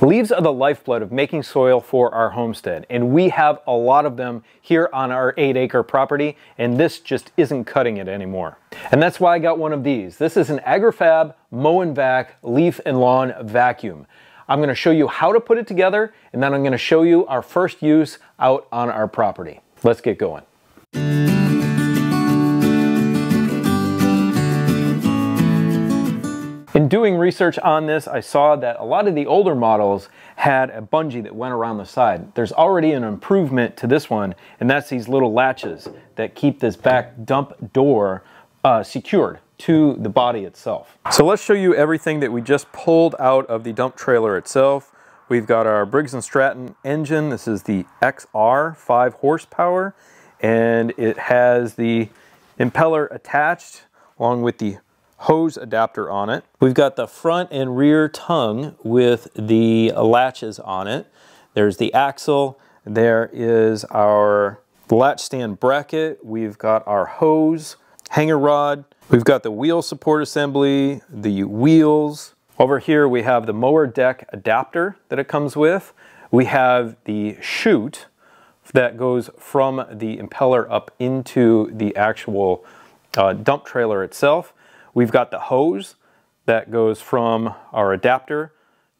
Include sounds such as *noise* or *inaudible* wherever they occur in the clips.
Leaves are the lifeblood of making soil for our homestead, and we have a lot of them here on our eight acre property, and this just isn't cutting it anymore. And that's why I got one of these. This is an AgriFab Mow and Vac Leaf and Lawn Vacuum. I'm gonna show you how to put it together, and then I'm gonna show you our first use out on our property. Let's get going. In doing research on this, I saw that a lot of the older models had a bungee that went around the side. There's already an improvement to this one, and that's these little latches that keep this back dump door uh, secured to the body itself. So let's show you everything that we just pulled out of the dump trailer itself. We've got our Briggs & Stratton engine. This is the XR 5 horsepower, and it has the impeller attached along with the hose adapter on it. We've got the front and rear tongue with the latches on it. There's the axle. There is our latch stand bracket. We've got our hose, hanger rod. We've got the wheel support assembly, the wheels. Over here we have the mower deck adapter that it comes with. We have the chute that goes from the impeller up into the actual uh, dump trailer itself. We've got the hose that goes from our adapter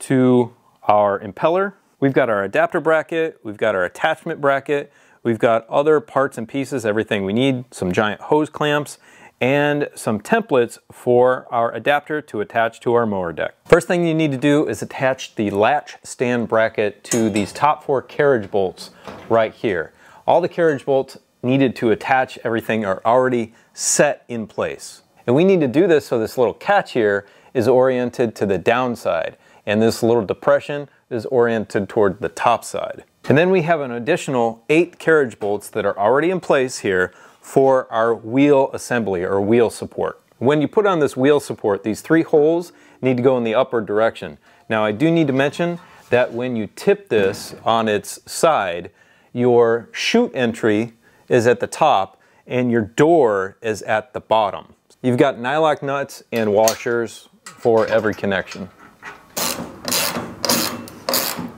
to our impeller. We've got our adapter bracket, we've got our attachment bracket, we've got other parts and pieces, everything we need, some giant hose clamps, and some templates for our adapter to attach to our mower deck. First thing you need to do is attach the latch stand bracket to these top four carriage bolts right here. All the carriage bolts needed to attach everything are already set in place. And we need to do this so this little catch here is oriented to the downside and this little depression is oriented toward the top side. And then we have an additional eight carriage bolts that are already in place here for our wheel assembly or wheel support. When you put on this wheel support, these three holes need to go in the upward direction. Now I do need to mention that when you tip this on its side, your chute entry is at the top and your door is at the bottom. You've got nylock nuts and washers for every connection.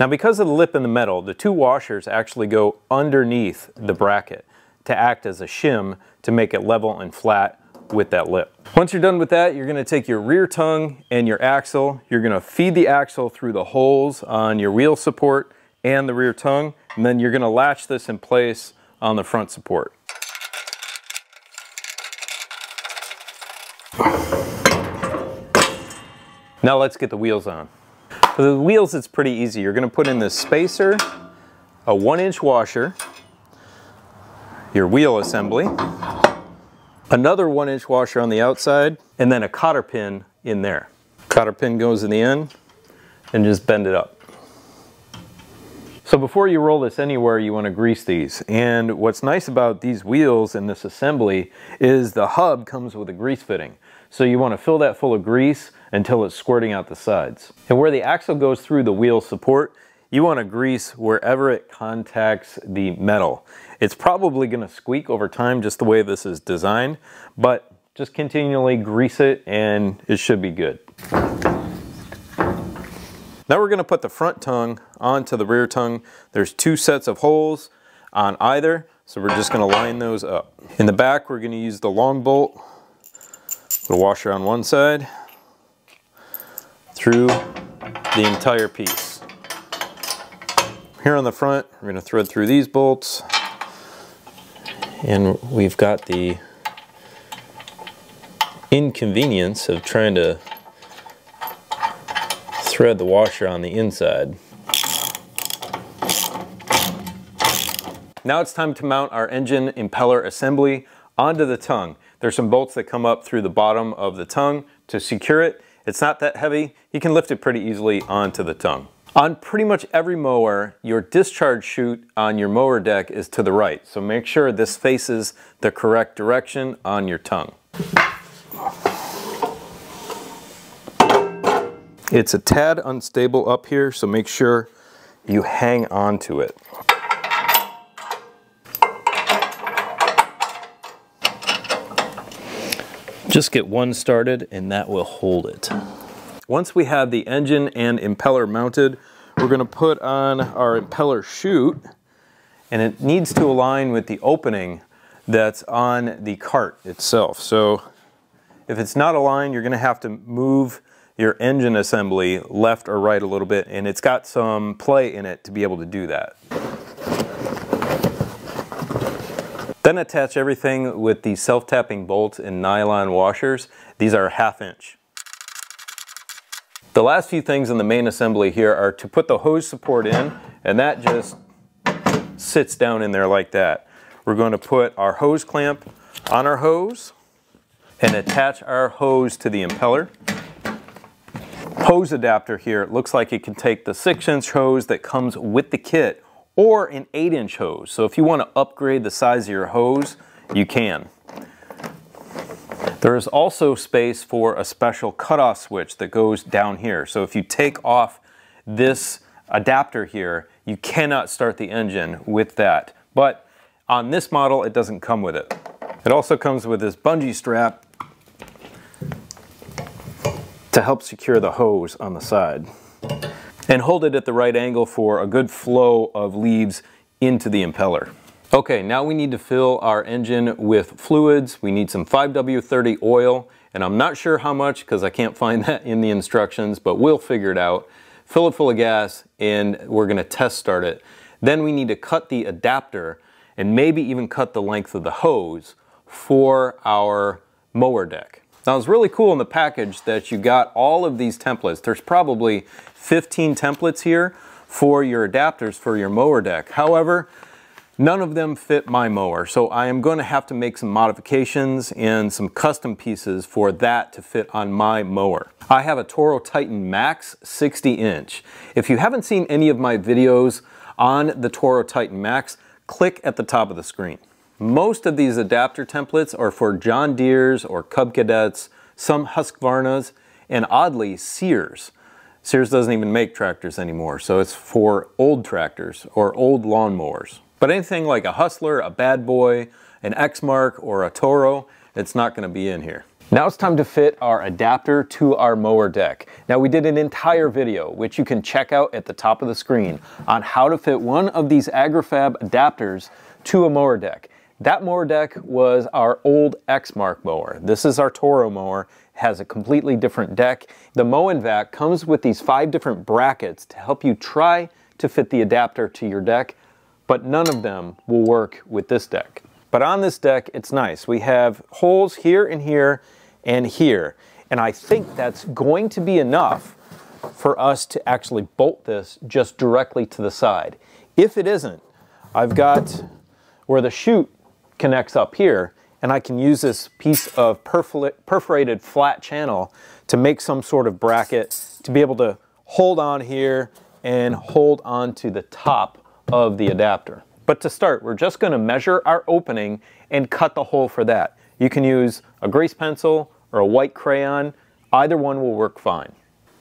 Now because of the lip in the metal, the two washers actually go underneath the bracket to act as a shim to make it level and flat with that lip. Once you're done with that, you're gonna take your rear tongue and your axle, you're gonna feed the axle through the holes on your wheel support and the rear tongue, and then you're gonna latch this in place on the front support. Now let's get the wheels on. For the wheels, it's pretty easy. You're gonna put in the spacer, a one inch washer, your wheel assembly, another one inch washer on the outside, and then a cotter pin in there. Cotter pin goes in the end and just bend it up. So before you roll this anywhere, you wanna grease these. And what's nice about these wheels and this assembly is the hub comes with a grease fitting. So you want to fill that full of grease until it's squirting out the sides. And where the axle goes through the wheel support, you want to grease wherever it contacts the metal. It's probably going to squeak over time just the way this is designed, but just continually grease it and it should be good. Now we're going to put the front tongue onto the rear tongue. There's two sets of holes on either, so we're just going to line those up. In the back, we're going to use the long bolt the washer on one side through the entire piece. Here on the front, we're going to thread through these bolts and we've got the inconvenience of trying to thread the washer on the inside. Now it's time to mount our engine impeller assembly onto the tongue. There's some bolts that come up through the bottom of the tongue to secure it. It's not that heavy. You can lift it pretty easily onto the tongue. On pretty much every mower, your discharge chute on your mower deck is to the right. So make sure this faces the correct direction on your tongue. It's a tad unstable up here, so make sure you hang on to it. Just get one started and that will hold it. Once we have the engine and impeller mounted, we're gonna put on our impeller chute and it needs to align with the opening that's on the cart itself. So if it's not aligned, you're gonna have to move your engine assembly left or right a little bit and it's got some play in it to be able to do that. Then attach everything with the self-tapping bolts and nylon washers. These are half inch. The last few things in the main assembly here are to put the hose support in and that just sits down in there like that. We're going to put our hose clamp on our hose and attach our hose to the impeller. Hose adapter here, it looks like it can take the six inch hose that comes with the kit or an eight inch hose. So if you want to upgrade the size of your hose, you can. There is also space for a special cutoff switch that goes down here. So if you take off this adapter here, you cannot start the engine with that. But on this model, it doesn't come with it. It also comes with this bungee strap to help secure the hose on the side. And hold it at the right angle for a good flow of leaves into the impeller. Okay, now we need to fill our engine with fluids. We need some 5W30 oil, and I'm not sure how much because I can't find *laughs* that in the instructions, but we'll figure it out. Fill it full of gas, and we're gonna test start it. Then we need to cut the adapter and maybe even cut the length of the hose for our mower deck. Now it's really cool in the package that you got all of these templates. There's probably 15 templates here for your adapters for your mower deck. However, none of them fit my mower, so I am going to have to make some modifications and some custom pieces for that to fit on my mower. I have a Toro Titan Max 60 inch. If you haven't seen any of my videos on the Toro Titan Max, click at the top of the screen. Most of these adapter templates are for John Deere's or Cub Cadets, some Husqvarnas, and oddly, Sears. Sears doesn't even make tractors anymore, so it's for old tractors or old lawnmowers. But anything like a Hustler, a Bad Boy, an Exmark, or a Toro, it's not going to be in here. Now it's time to fit our adapter to our mower deck. Now we did an entire video, which you can check out at the top of the screen, on how to fit one of these AgriFab adapters to a mower deck. That mower deck was our old Exmark mower. This is our Toro mower, has a completely different deck. The Mow N Vac comes with these five different brackets to help you try to fit the adapter to your deck, but none of them will work with this deck. But on this deck, it's nice. We have holes here and here and here, and I think that's going to be enough for us to actually bolt this just directly to the side. If it isn't, I've got where the chute connects up here and I can use this piece of perforated flat channel to make some sort of bracket to be able to hold on here and hold on to the top of the adapter. But to start, we're just gonna measure our opening and cut the hole for that. You can use a grease pencil or a white crayon. Either one will work fine.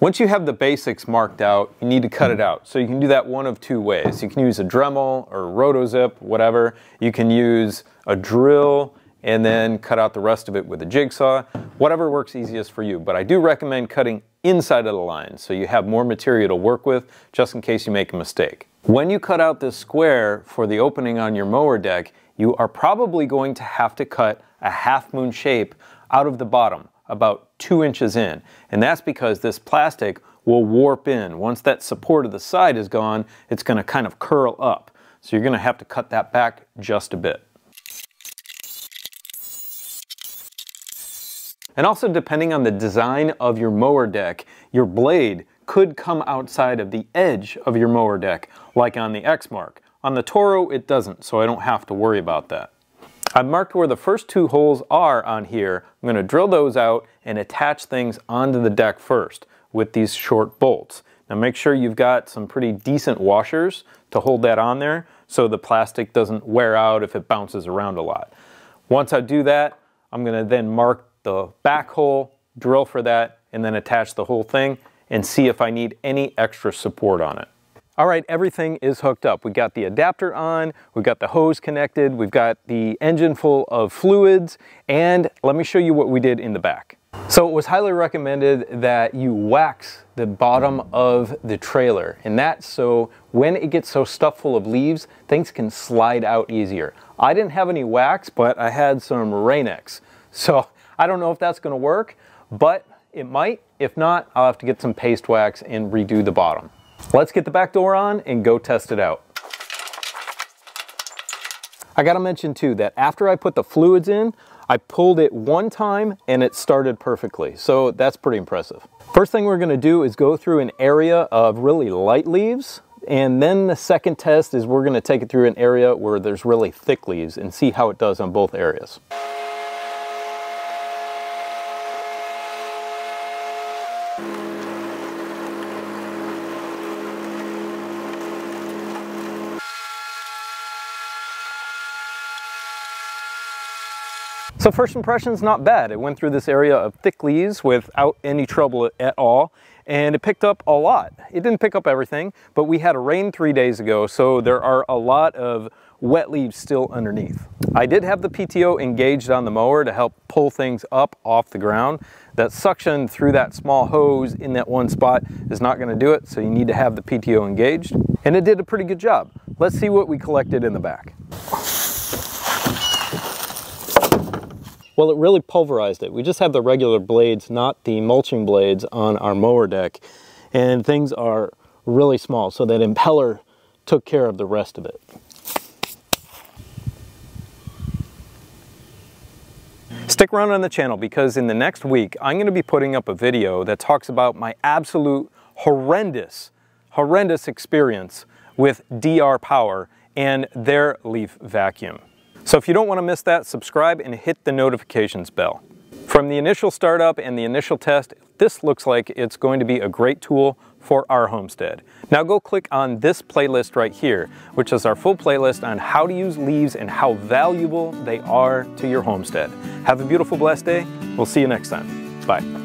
Once you have the basics marked out, you need to cut it out. So you can do that one of two ways. You can use a Dremel or a Rotozip, whatever. You can use a drill and then cut out the rest of it with a jigsaw. Whatever works easiest for you. But I do recommend cutting inside of the line so you have more material to work with just in case you make a mistake. When you cut out this square for the opening on your mower deck, you are probably going to have to cut a half moon shape out of the bottom about two inches in. And that's because this plastic will warp in. Once that support of the side is gone, it's gonna kind of curl up. So you're gonna have to cut that back just a bit. And also depending on the design of your mower deck, your blade could come outside of the edge of your mower deck, like on the Exmark. On the Toro, it doesn't, so I don't have to worry about that. I've marked where the first two holes are on here. I'm going to drill those out and attach things onto the deck first with these short bolts. Now make sure you've got some pretty decent washers to hold that on there so the plastic doesn't wear out if it bounces around a lot. Once I do that, I'm going to then mark the back hole, drill for that, and then attach the whole thing and see if I need any extra support on it. All right, everything is hooked up. We got the adapter on, we've got the hose connected, we've got the engine full of fluids, and let me show you what we did in the back. So it was highly recommended that you wax the bottom of the trailer and that's so when it gets so stuffed full of leaves, things can slide out easier. I didn't have any wax, but I had some Rain-X. So I don't know if that's gonna work, but it might. If not, I'll have to get some paste wax and redo the bottom. Let's get the back door on and go test it out. I gotta mention too that after I put the fluids in, I pulled it one time and it started perfectly. So that's pretty impressive. First thing we're gonna do is go through an area of really light leaves. And then the second test is we're gonna take it through an area where there's really thick leaves and see how it does on both areas. So first impression's not bad. It went through this area of thick leaves without any trouble at all, and it picked up a lot. It didn't pick up everything, but we had a rain three days ago, so there are a lot of wet leaves still underneath. I did have the PTO engaged on the mower to help pull things up off the ground. That suction through that small hose in that one spot is not gonna do it, so you need to have the PTO engaged. And it did a pretty good job. Let's see what we collected in the back. Well, it really pulverized it. We just have the regular blades, not the mulching blades on our mower deck. And things are really small, so that impeller took care of the rest of it. Stick around on the channel because in the next week, I'm gonna be putting up a video that talks about my absolute horrendous, horrendous experience with DR Power and their leaf vacuum. So if you don't want to miss that, subscribe and hit the notifications bell. From the initial startup and the initial test, this looks like it's going to be a great tool for our homestead. Now go click on this playlist right here, which is our full playlist on how to use leaves and how valuable they are to your homestead. Have a beautiful, blessed day. We'll see you next time. Bye.